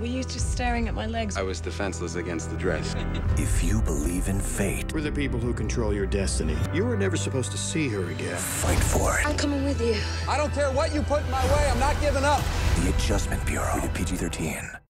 Were you just staring at my legs? I was defenseless against the dress. If you believe in fate, We're the people who control your destiny. You were never supposed to see her again. fight for it. I'm coming with you. I don't care what you put in my way, I'm not giving up. The Adjustment Bureau. Rated PG-13.